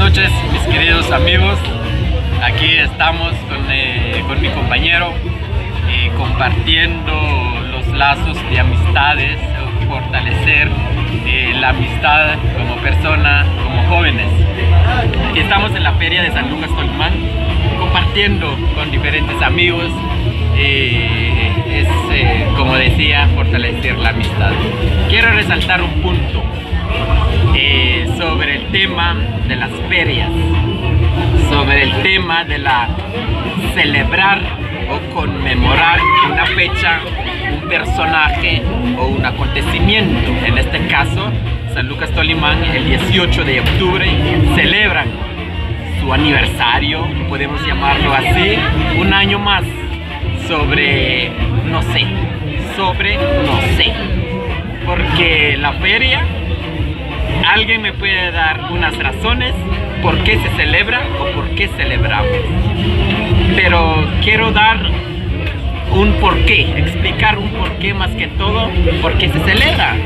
noches, mis queridos amigos. Aquí estamos con, eh, con mi compañero eh, compartiendo los lazos de amistades, fortalecer eh, la amistad como persona, como jóvenes. Aquí estamos en la feria de San Lucas Tolimán, compartiendo con diferentes amigos. es, como decía, fortalecer la amistad. Quiero resaltar un punto sobre el tema de las ferias, sobre el tema de la celebrar o conmemorar una fecha, un personaje o un acontecimiento. En este caso, San Lucas Tolimán, el 18 de octubre, celebran su aniversario, podemos llamarlo así, un año más sobre, no sé, sobre, no sé. Porque la feria ¿Alguien me puede dar unas razones por qué se celebra o por qué celebramos? Pero quiero dar un porqué, explicar un porqué más que todo, por qué se celebra,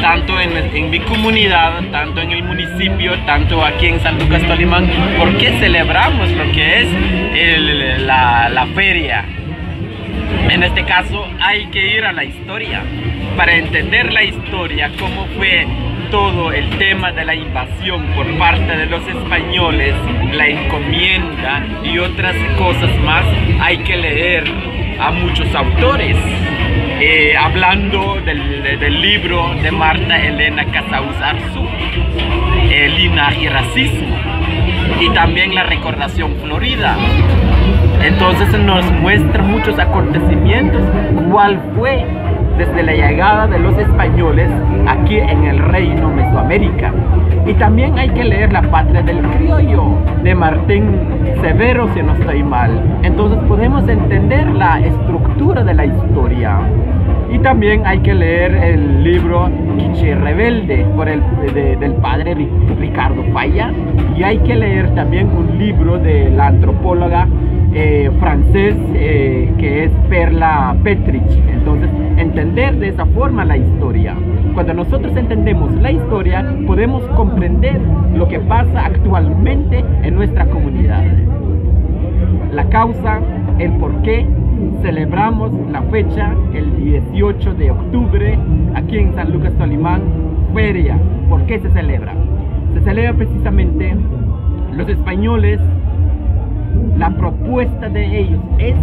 tanto en, mi comunidad, tanto en el municipio, tanto aquí en San Lucas Tolimán, por qué celebramos lo que es la, la feria. En este caso hay que ir a la historia para entender la historia, cómo fue todo el tema de la invasión por parte de los españoles, la encomienda y otras cosas más, hay que leer a muchos autores. Eh, hablando del, libro de Marta Elena Casaus Arzu, El linaje y racismo, y también la recordación florida. Entonces nos muestra muchos acontecimientos, cuál fue desde la llegada de los españoles aquí en el reino Mesoamérica. Y también hay que leer La Patria del Criollo de Martín Severo, si no estoy mal. Entonces podemos entender la estructura de la historia. Y también hay que leer el libro Quiche Rebelde por el, del padre Ricardo Falla. Y hay que leer también un libro de la antropóloga francés eh, que es Perla Petrich. Entonces, entender de esa forma la historia. Cuando nosotros entendemos la historia, podemos comprender lo que pasa actualmente en nuestra comunidad. La causa, el por qué celebramos la fecha el 18 de octubre aquí en San Lucas Tolimán, feria. ¿Por qué se celebra? Se celebra precisamente los españoles la propuesta de ellos es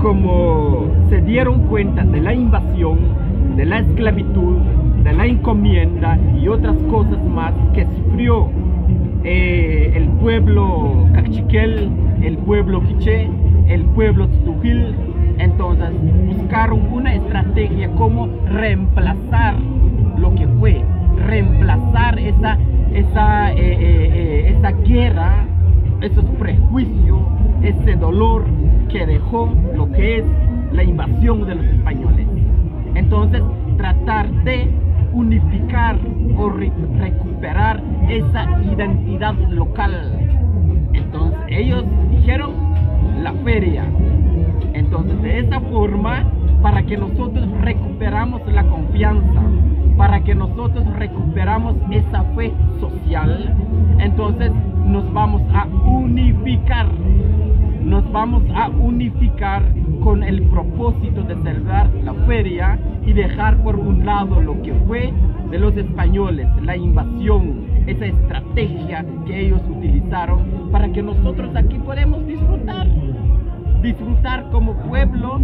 como se dieron cuenta de la invasión, de la esclavitud, de la encomienda y otras cosas más que sufrió eh, el pueblo cachiquel, el pueblo quiché, el pueblo tutujil. Entonces buscaron una estrategia como reemplazar lo que fue, reemplazar esa, esa, eh, eh, esa guerra esos prejuicios, ese dolor que dejó lo que es la invasión de los españoles. Entonces, tratar de unificar o recuperar esa identidad local. Entonces, ellos dijeron la feria. Entonces, de esa forma, para que nosotros recuperamos la confianza, para que nosotros recuperamos esa fe social, entonces vamos a unificar. Nos vamos a unificar con el propósito de celebrar la feria y dejar por un lado lo que fue de los españoles, la invasión, esa estrategia que ellos utilizaron para que nosotros aquí podamos disfrutar, disfrutar como pueblo